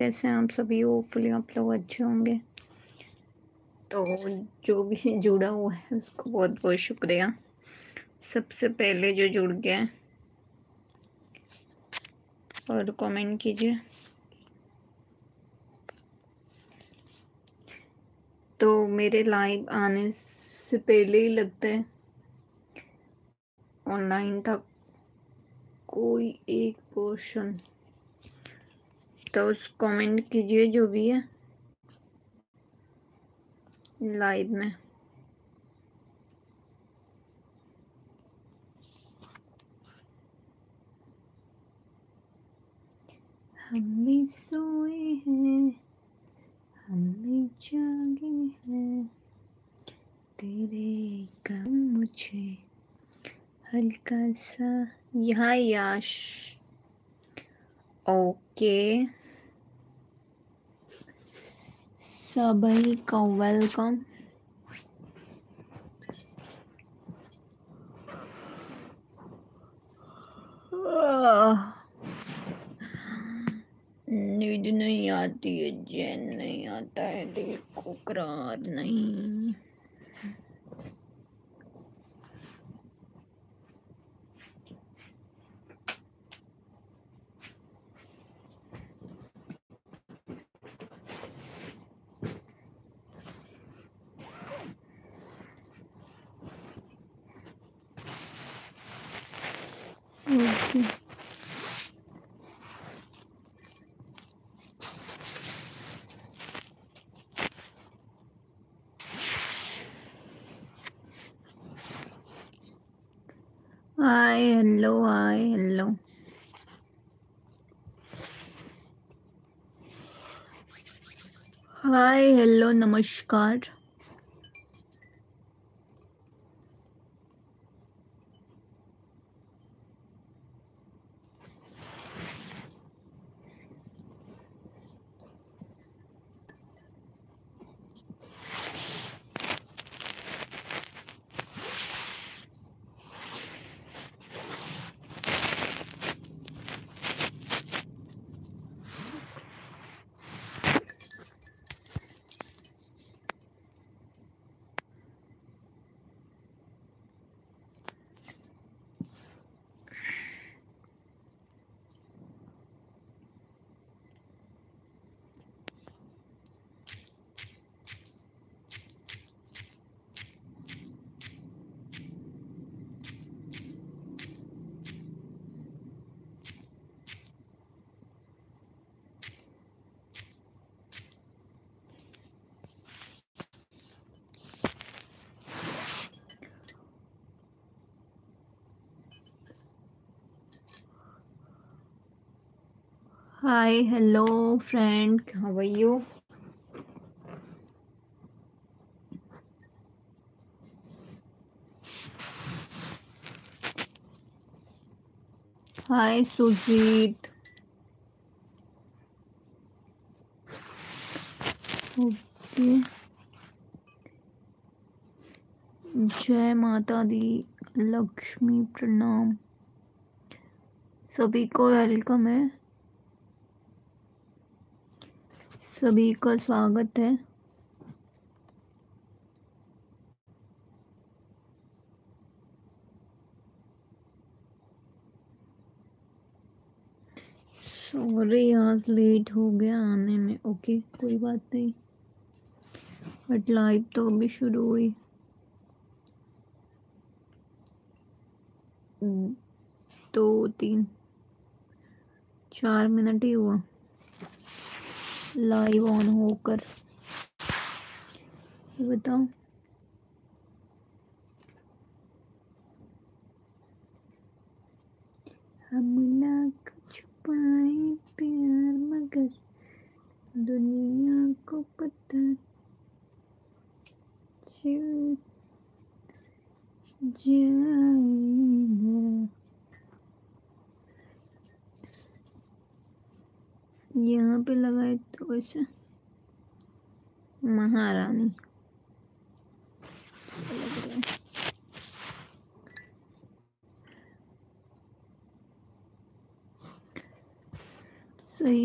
कैसे आप सभी होपफुली आप लोग अच्छे होंगे। तो जो भी जुड़ा हुआ है, उसको बहुत बहुत शुक्रिया। सबसे पहले जो जुड़ गया है, और कमेंट कीजिए। तो मेरे लाइव आने से पहले ही लगता है ऑनलाइन था कोई एक पोर्शन तो उस कमेंट कीजिए जो भी है। लाइव में। हम भी सोए हैं, हम भी जागे हैं। तेरे कम मुझे हल्का सा, यहाँ याश। ओके सभी को वेलकम नींद नहीं आती है, जैन नहीं आता है, दिल को करार नहीं। Okay hi hello hi hello hi hello नमस्कार Hi, hello, friend. How are you? Hi, Sujit. Okay. जय माता दी लक्ष्मी प्रणाम सभी को वेलकम है सभी का स्वागत है। सॉरी आज लेट हो गया आने में। ओके कोई बात नहीं। बट लाइव तो अभी शुरू हुई। दो, तीन, चार मिनट ही हुआ। लाइव ऑन होकर। बताओ। हम लाख छुपाए प्यार मगर दुनिया को पता जाएगा यहाँ पे लगाए तो वैसे। महारानी। सही है।